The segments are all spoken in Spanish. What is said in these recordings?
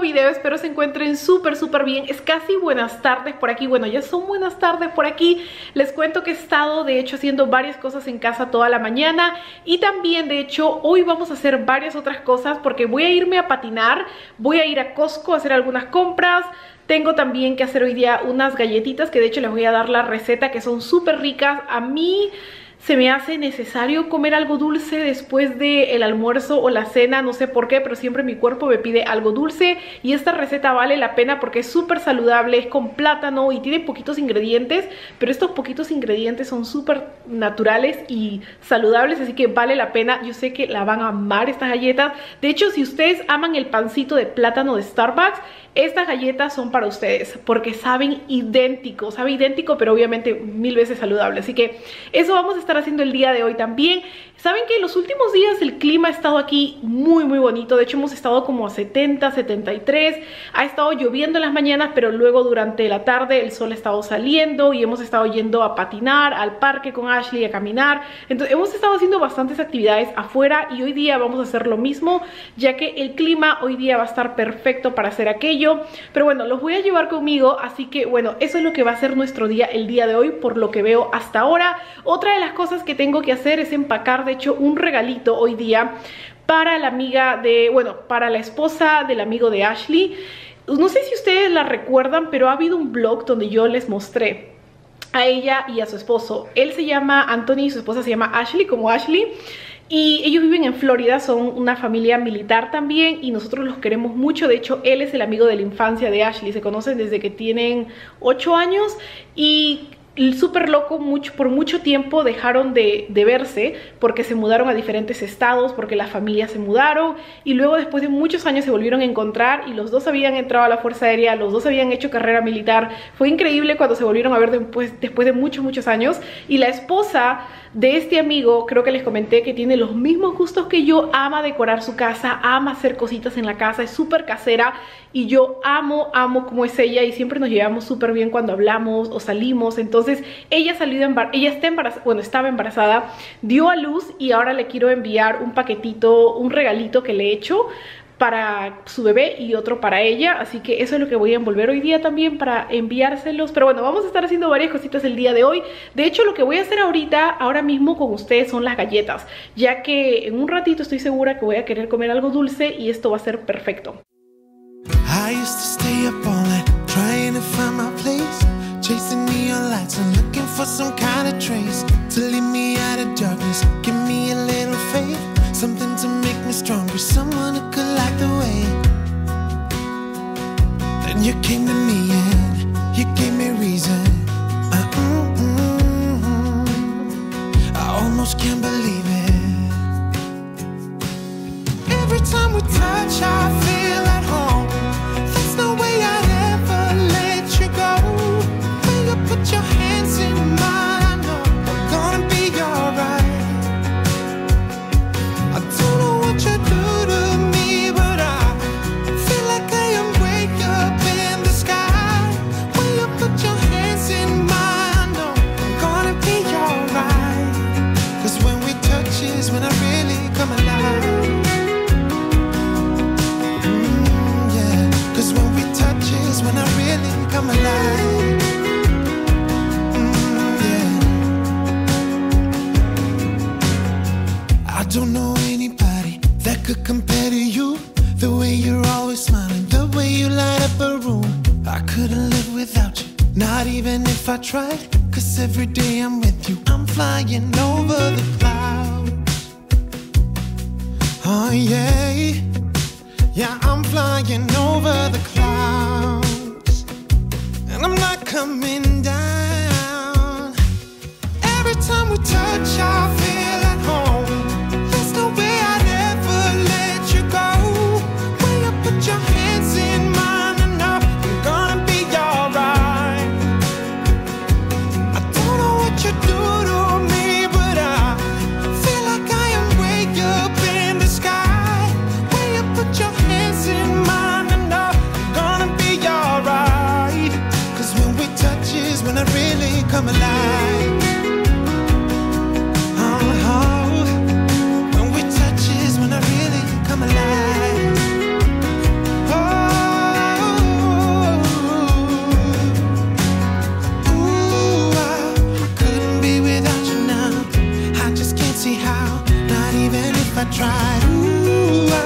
video, espero se encuentren súper súper bien. Es casi buenas tardes por aquí, bueno ya son buenas tardes por aquí. Les cuento que he estado de hecho haciendo varias cosas en casa toda la mañana Y también de hecho hoy vamos a hacer varias otras cosas Porque voy a irme a patinar, voy a ir a Costco a hacer algunas compras. Tengo también que hacer hoy día unas galletitas que de hecho les voy a dar la receta que son súper ricas. A mí se me hace necesario comer algo dulce después del almuerzo o la cena, no sé por qué, pero siempre mi cuerpo me pide algo dulce y esta receta vale la pena porque es súper saludable, es con plátano y tiene poquitos ingredientes, pero estos poquitos ingredientes son súper naturales y saludables, así que vale la pena, yo sé que la van a amar estas galletas, de hecho si ustedes aman el pancito de plátano de Starbucks, estas galletas son para ustedes porque saben idéntico, sabe idéntico pero obviamente mil veces saludable. Así que eso vamos a estar haciendo el día de hoy también. Saben que los últimos días el clima ha estado aquí muy muy bonito, de hecho hemos estado como a 70, 73, ha estado lloviendo en las mañanas pero luego durante la tarde el sol ha estado saliendo y hemos estado yendo a patinar al parque con Ashley, a caminar, entonces hemos estado haciendo bastantes actividades afuera y hoy día vamos a hacer lo mismo ya que el clima hoy día va a estar perfecto para hacer aquello, pero bueno, los voy a llevar conmigo, así que bueno, eso es lo que va a ser nuestro día el día de hoy por lo que veo hasta ahora. Otra de las cosas que tengo que hacer es empacar de hecho un regalito hoy día para la amiga de, bueno, para la esposa del amigo de Ashley. No sé si ustedes la recuerdan, pero ha habido un blog donde yo les mostré a ella y a su esposo. Él se llama Anthony y su esposa se llama Ashley, como Ashley. Y ellos viven en Florida, son una familia militar también y nosotros los queremos mucho. De hecho, él es el amigo de la infancia de Ashley, se conocen desde que tienen 8 años y súper loco, por mucho tiempo dejaron de, de, verse porque se mudaron a diferentes estados, porque las familias se mudaron y luego después de muchos años se volvieron a encontrar y los dos habían entrado a la Fuerza Aérea, los dos habían hecho carrera militar. Fue increíble cuando se volvieron a ver después, después de muchos, muchos años y la esposa de este amigo, creo que les comenté que tiene los mismos gustos que yo, ama decorar su casa, ama hacer cositas en la casa, es súper casera y yo amo, amo como es ella y siempre nos llevamos súper bien cuando hablamos o salimos, entonces ella salió ella está embarazada, bueno, estaba embarazada, dio a luz y ahora le quiero enviar un paquetito, un regalito que le he hecho para su bebé y otro para ella. Así que eso es lo que voy a envolver hoy día también para enviárselos. Pero bueno vamos a estar haciendo varias cositas el día de hoy. De hecho lo que voy a hacer ahorita ahora mismo con ustedes son las galletas ya que en un ratito estoy segura que voy a querer comer algo dulce y esto va a ser perfecto Something to make me stronger, someone who could light the way. Then you came to me and you gave me reason. Uh, mm, mm, mm. I almost can't believe it. Every time we touch, I don't know anybody that could compare to you. The way you're always smiling, the way you light up a room. I couldn't live without you, not even if I tried. Cause every day I'm with you, I'm flying over the clouds. Oh, yeah. Yeah, I'm flying over the clouds. And I'm not coming down. Every time we touch, our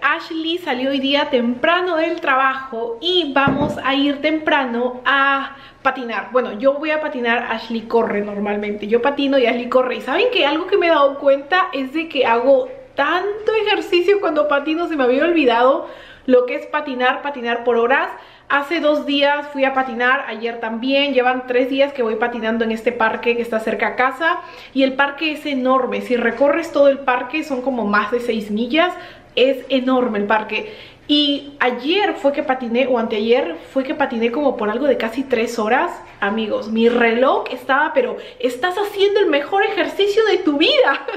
Ashley salió hoy día temprano del trabajo y vamos a ir temprano a patinar. Bueno, yo voy a patinar, Ashley corre normalmente. Yo patino y Ashley corre. Y saben que algo que me he dado cuenta es de que hago tanto ejercicio cuando patino, se me había olvidado lo que es patinar, patinar por horas. Hace dos días fui a patinar, ayer también, llevan tres días que voy patinando en este parque que está cerca a casa y el parque es enorme, si recorres todo el parque son como más de seis millas, es enorme el parque y ayer fue que patiné, o anteayer fue que patiné como por algo de casi tres horas. Amigos, mi reloj estaba, pero estás haciendo el mejor ejercicio de tu vida.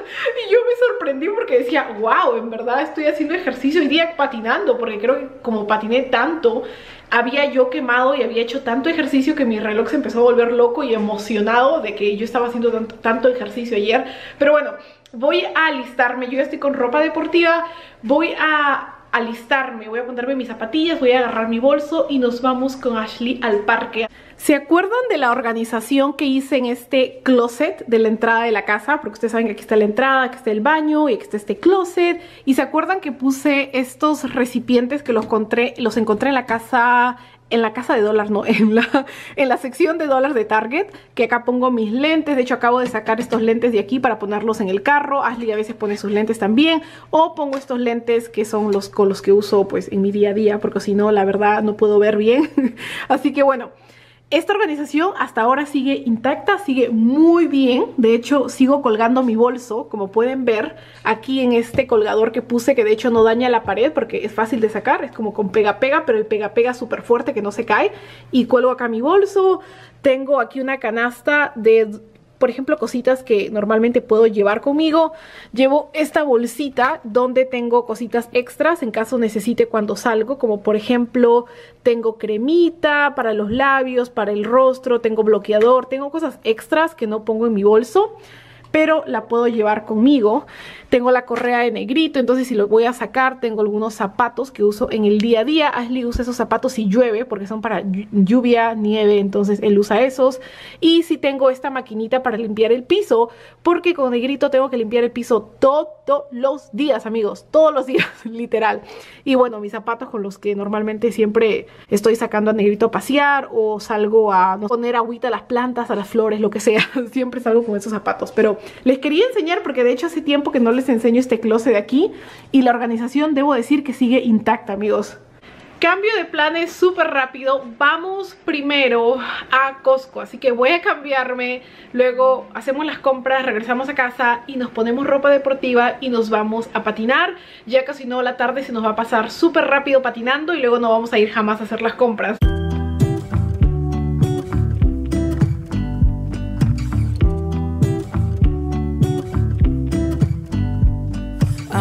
Y yo me sorprendí porque decía, wow, en verdad estoy haciendo ejercicio hoy día patinando, porque creo que como patiné tanto, había yo quemado y había hecho tanto ejercicio que mi reloj se empezó a volver loco y emocionado de que yo estaba haciendo tanto, tanto ejercicio ayer. Pero bueno, voy a alistarme, yo ya estoy con ropa deportiva, voy a alistarme, voy a ponerme mis zapatillas, voy a agarrar mi bolso y nos vamos con Ashley al parque. ¿Se acuerdan de la organización que hice en este closet de la entrada de la casa? Porque ustedes saben que aquí está la entrada, que está el baño y aquí está este closet. ¿Y se acuerdan que puse estos recipientes que los encontré, los encontré en la casa en la casa de dólares, no, en la, en la sección de dólares de Target, que acá pongo mis lentes, de hecho acabo de sacar estos lentes de aquí para ponerlos en el carro, Ashley a veces pone sus lentes también, o pongo estos lentes que son los con los que uso pues en mi día a día, porque si no la verdad no puedo ver bien, así que bueno, esta organización hasta ahora sigue intacta, sigue muy bien. De hecho, sigo colgando mi bolso, como pueden ver, aquí en este colgador que puse, que de hecho no daña la pared porque es fácil de sacar. Es como con pega-pega, pero el pega-pega súper fuerte que no se cae. Y cuelgo acá mi bolso. Tengo aquí una canasta de por ejemplo, cositas que normalmente puedo llevar conmigo. Llevo esta bolsita donde tengo cositas extras en caso necesite cuando salgo, como por ejemplo, tengo cremita para los labios, para el rostro, tengo bloqueador, tengo cosas extras que no pongo en mi bolso pero la puedo llevar conmigo. Tengo la correa de negrito, entonces si lo voy a sacar, tengo algunos zapatos que uso en el día a día. Ashley usa esos zapatos si llueve, porque son para lluvia, nieve, entonces él usa esos. Y si tengo esta maquinita para limpiar el piso, porque con negrito tengo que limpiar el piso todos los días, amigos, todos los días, literal. Y bueno, mis zapatos con los que normalmente siempre estoy sacando a negrito a pasear o salgo a poner agüita a las plantas, a las flores, lo que sea. siempre salgo con esos zapatos, pero les quería enseñar porque de hecho hace tiempo que no les enseño este closet de aquí y la organización debo decir que sigue intacta, amigos. Cambio de planes súper rápido. Vamos primero a Costco. Así que voy a cambiarme. Luego hacemos las compras, regresamos a casa y nos ponemos ropa deportiva y nos vamos a patinar. Ya casi no la tarde se nos va a pasar súper rápido patinando y luego no vamos a ir jamás a hacer las compras.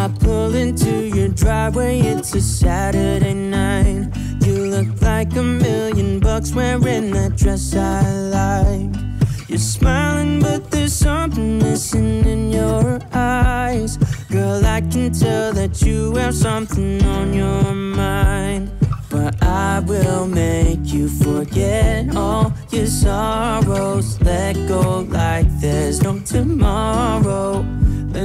Pull into your driveway, it's a Saturday night. You look like a million bucks wearing that dress I like. You're smiling, but there's something missing in your eyes. Girl, I can tell that you have something on your mind. But I will make you forget all your sorrows. Let go like there's no tomorrow.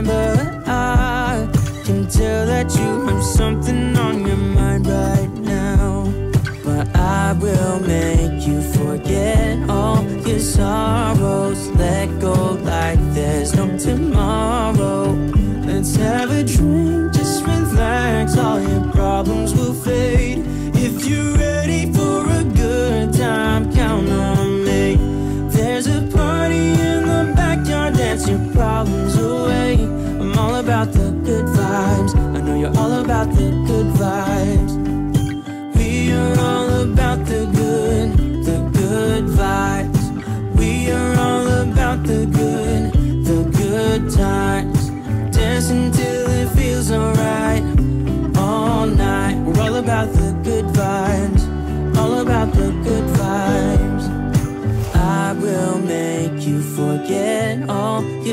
It fine, but I can tell that you have something on your mind right now. But I will make you forget all your sorrows. Let go like there's no tomorrow. Let's have a drink,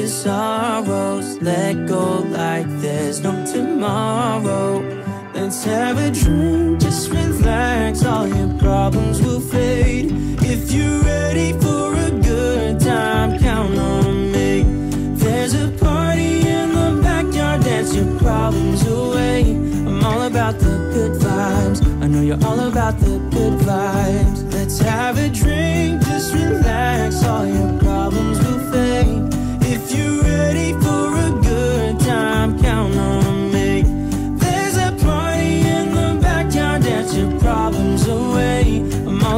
sorrows. Let go like there's no tomorrow. Let's have a drink, just relax. All your problems will fade. If you're ready for a good time, count on me. There's a party in the backyard, dance your problems away. I'm all about the good vibes. I know you're all about the good vibes. Let's have a drink, just relax. All your problems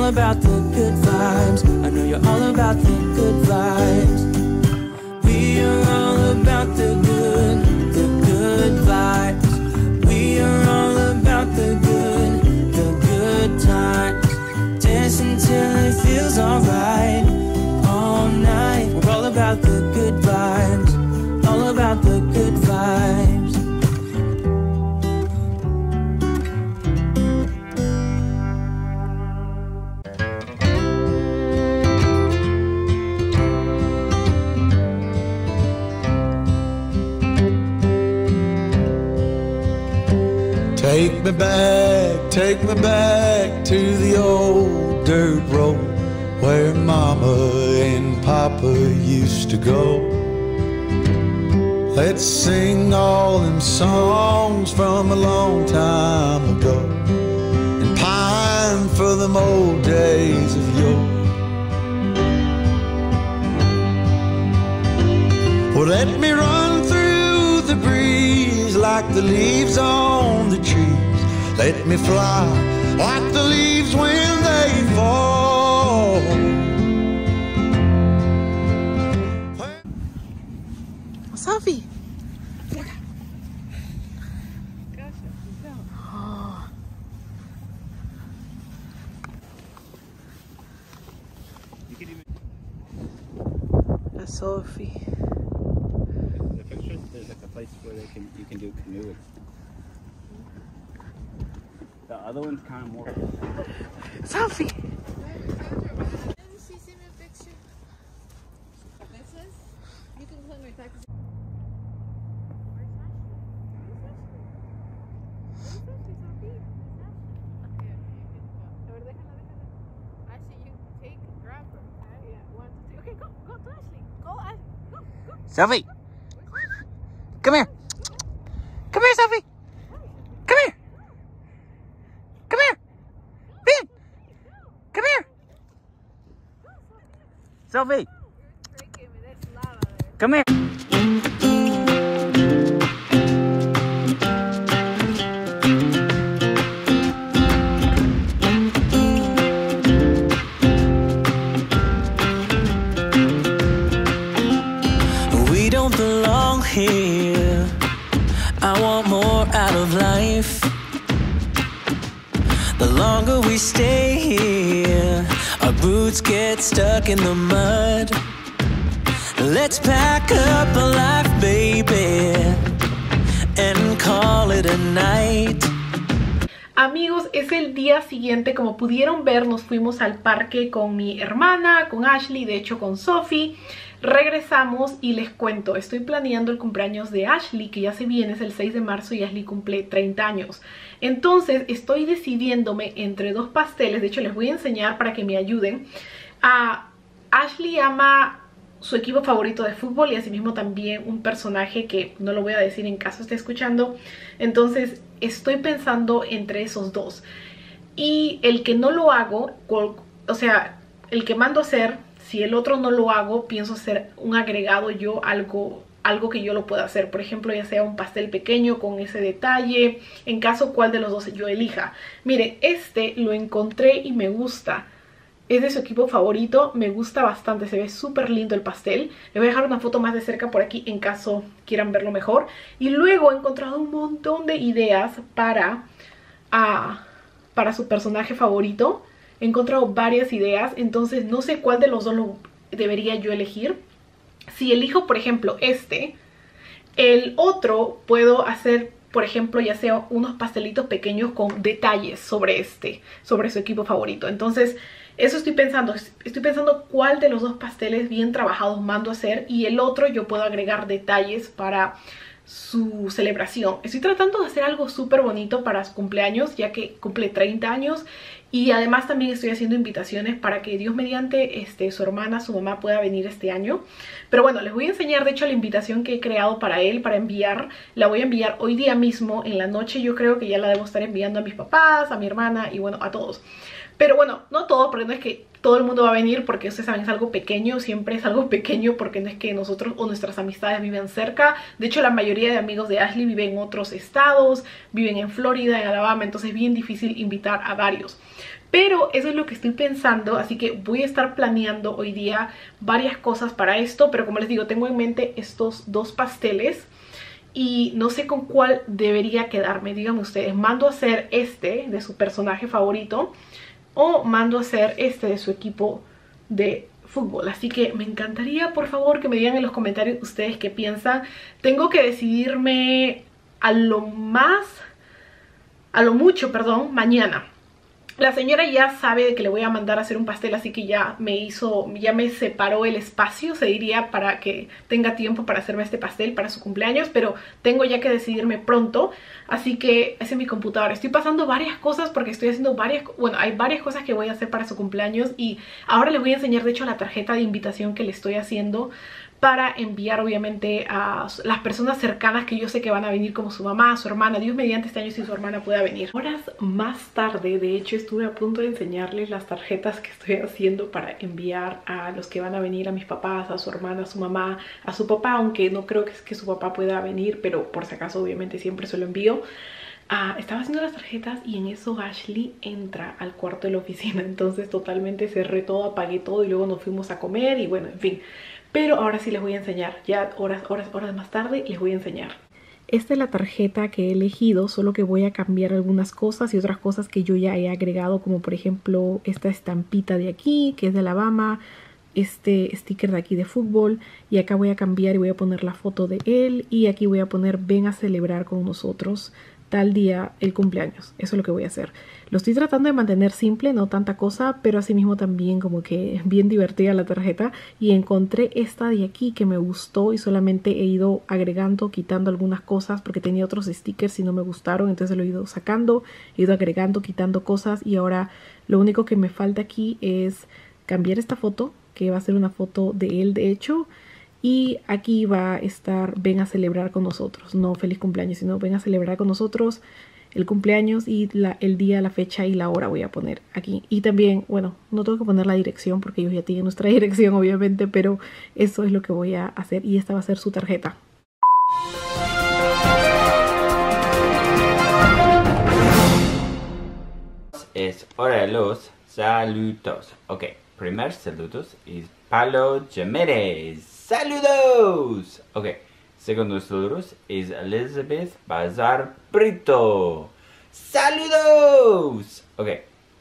about the good vibes. I know you're all about the Take me back, take me back to the old dirt road where Mama and Papa used to go. Let's sing all them songs from a long time ago and pine for them old days of yore. Well, let me run through the breeze like the leaves on the trees. Let me fly like the leaves when they fall. Sophie. A Sophie. The picture, there's like a place where they can you can do canoeing. The other one's kind of more. Sophie. Didn't she send me a picture? This is? You can put my back. Where's Ashley? Where's Ashley? Where's Ashley, Sophie? Where's Ashley? Okay, okay, good to go. A ver, déjala, déjala. Ashley, you take, grab her. Okay, yeah, one, two, three. Okay, go, go to Ashley. Go, Ashley. Go, go. Sophie, Where's Ashley? come here. Come here, Sophie. Come here. Come here. Ben. Come here. Come here. We don't belong here. I want more out of life. The longer we stay here, our boots get stuck in the mud. Let's pack up a life, baby, and call it a night. Amigos, es el día siguiente, como pudieron ver, nos fuimos al parque con mi hermana, con Ashley, de hecho con Sophie. Regresamos y les cuento, estoy planeando el cumpleaños de Ashley, que ya se viene, es el 6 de marzo y Ashley cumple 30 años. Entonces estoy decidiéndome entre dos pasteles, de hecho les voy a enseñar para que me ayuden. Ashley ama su equipo favorito de fútbol y asimismo también un personaje que no lo voy a decir en caso esté escuchando. Entonces estoy pensando entre esos dos. Y el que no lo hago, o sea, el que mando a hacer, si el otro no lo hago, pienso hacer un agregado yo, algo algo que yo lo pueda hacer, por ejemplo, ya sea un pastel pequeño con ese detalle, en caso cual de los dos yo elija. Mire, este lo encontré y me gusta. Es de su equipo favorito, me gusta bastante, se ve súper lindo el pastel. Le voy a dejar una foto más de cerca por aquí en caso quieran verlo mejor. Y luego he encontrado un montón de ideas para, ah, para su personaje favorito. He encontrado varias ideas, entonces no sé cuál de los dos lo debería yo elegir. Si elijo, por ejemplo, este, el otro puedo hacer por ejemplo, ya sea unos pastelitos pequeños con detalles sobre este, sobre su equipo favorito. Entonces, eso estoy pensando. Estoy pensando cuál de los dos pasteles bien trabajados mando a hacer y el otro yo puedo agregar detalles para su celebración. Estoy tratando de hacer algo súper bonito para su cumpleaños, ya que cumple 30 años. Y además también estoy haciendo invitaciones para que Dios mediante este, su hermana, su mamá pueda venir este año. Pero bueno, les voy a enseñar de hecho la invitación que he creado para él, para enviar. La voy a enviar hoy día mismo, en la noche yo creo que ya la debo estar enviando a mis papás, a mi hermana y bueno, a todos. Pero bueno, no todo, porque no es que todo el mundo va a venir porque ustedes saben es algo pequeño, siempre es algo pequeño porque no es que nosotros o nuestras amistades viven cerca. De hecho, la mayoría de amigos de Ashley viven en otros estados, viven en Florida, en Alabama, entonces es bien difícil invitar a varios. Pero eso es lo que estoy pensando, así que voy a estar planeando hoy día varias cosas para esto, pero como les digo, tengo en mente estos dos pasteles y no sé con cuál debería quedarme. Díganme ustedes, mando a hacer este de su personaje favorito o mando a hacer este de su equipo de fútbol. Así que me encantaría, por favor, que me digan en los comentarios ustedes qué piensan. Tengo que decidirme a lo más, a lo mucho, perdón, mañana. La señora ya sabe de que le voy a mandar a hacer un pastel, así que ya me hizo, ya me separó el espacio, se diría, para que tenga tiempo para hacerme este pastel para su cumpleaños, pero tengo ya que decidirme pronto, así que ese es mi computadora. Estoy pasando varias cosas porque estoy haciendo varias, bueno, hay varias cosas que voy a hacer para su cumpleaños y ahora les voy a enseñar, de hecho, la tarjeta de invitación que le estoy haciendo para enviar obviamente a las personas cercanas que yo sé que van a venir como su mamá, su hermana, Dios mediante este año si su hermana pueda venir. Horas más tarde, de hecho, estuve a punto de enseñarles las tarjetas que estoy haciendo para enviar a los que van a venir, a mis papás, a su hermana, a su mamá, a su papá, aunque no creo que, es que su papá pueda venir, pero por si acaso obviamente siempre se lo envío. Ah, estaba haciendo las tarjetas y en eso Ashley entra al cuarto de la oficina, entonces totalmente cerré todo, apagué todo y luego nos fuimos a comer y bueno, en fin. Pero ahora sí les voy a enseñar, ya horas, horas, horas más tarde les voy a enseñar. Esta es la tarjeta que he elegido, solo que voy a cambiar algunas cosas y otras cosas que yo ya he agregado, como por ejemplo esta estampita de aquí, que es de Alabama, este sticker de aquí de fútbol, y acá voy a cambiar y voy a poner la foto de él, y aquí voy a poner ven a celebrar con nosotros tal día el cumpleaños. Eso es lo que voy a hacer. Lo estoy tratando de mantener simple, no tanta cosa, pero asimismo también como que bien divertida la tarjeta. Y encontré esta de aquí que me gustó y solamente he ido agregando, quitando algunas cosas porque tenía otros stickers y no me gustaron. Entonces lo he ido sacando, he ido agregando, quitando cosas y ahora lo único que me falta aquí es cambiar esta foto, que va a ser una foto de él de hecho y aquí va a estar, ven a celebrar con nosotros, no feliz cumpleaños, sino ven a celebrar con nosotros el cumpleaños y el día, la fecha y la hora voy a poner aquí. Y también, bueno, no tengo que poner la dirección porque ellos ya tienen nuestra dirección obviamente, pero eso es lo que voy a hacer y esta va a ser su tarjeta. Es hora de los saludos. Ok, primer saludos es Palo Jiménez. Saludos! Ok, segundo saludos es Elizabeth Bazar Brito. Saludos! Ok,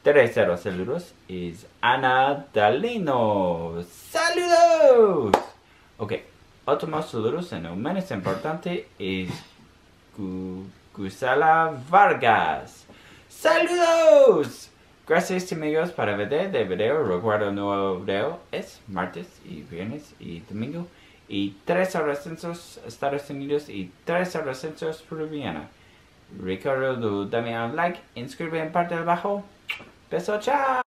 tercero saludos es Ana Dalino. Saludos! Ok, otro más saludos, no menos importante, es Gusala Vargas. Saludos! Gracias amigos para ver de video. Recuerdo nuevo video es martes y viernes y domingo. Y tres horas censos Estados Unidos y tres horas censos Peruviana. Recuerdo dame un like, inscribe en parte de abajo. Beso, chao.